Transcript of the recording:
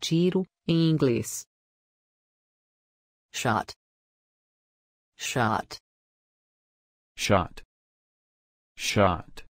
Tiro, em inglês. Shot. Shot. Shot. Shot.